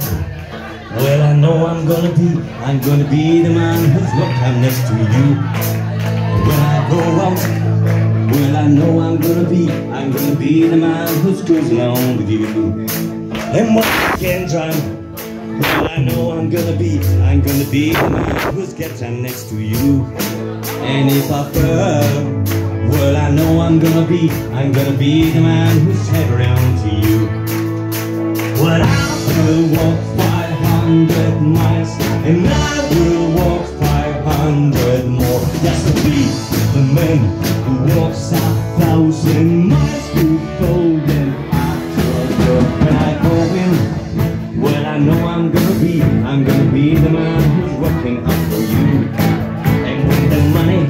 Well, I know I'm gonna be, I'm gonna be the man who's time next to you. When I go out, well, I know I'm gonna be, I'm gonna be the man who's cruising along with you. And when I get drunk, well, I know I'm gonna be, I'm gonna be the man who's got time next to you. And if I fall, well, I know I'm gonna be, I'm gonna be the man who's head around to you. Well, I will walk 500 miles, and I will walk 500 more, just to be the man who walks a thousand miles to golden after When I go in, well, I know I'm gonna be, I'm gonna be the man who's working out for you. And when the money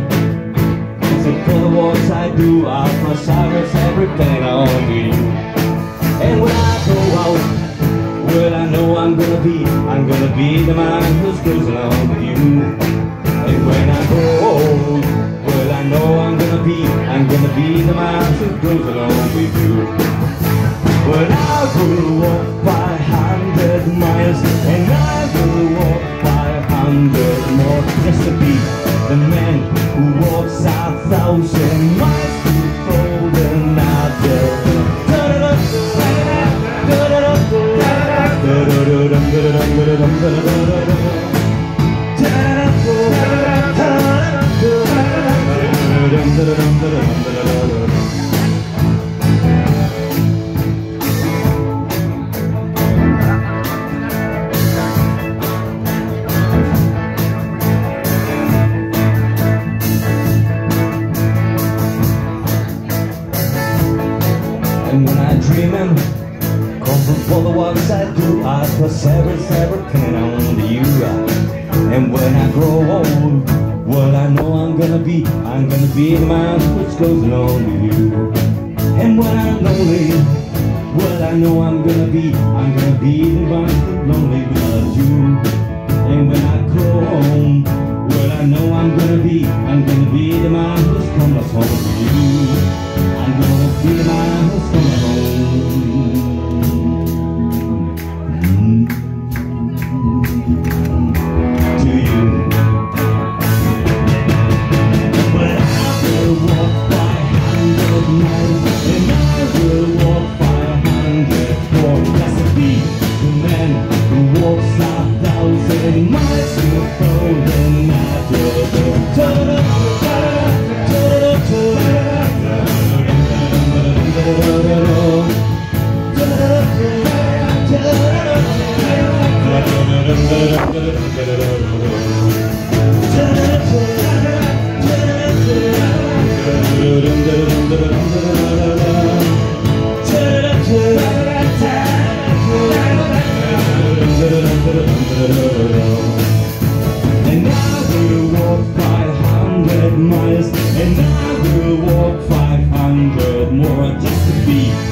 comes for the wars I do, I'll cross everything on you. Be the man who's cruising along with you. And when I grow old, well, I know I'm gonna be, I'm gonna be the man who's cruising along with you. Well, I will walk 500 miles, and I will walk 500 more, just to be And when I dreaming, comfort for the works I do, I press every everything on you. And when I grow old, well I know I'm gonna be, I'm gonna be the man which goes along with you. And when I'm lonely, well I know I'm gonna be, I'm gonna be the man lonely without you. And when I thousand miles to the golden 500 I will walk 500 more Just to be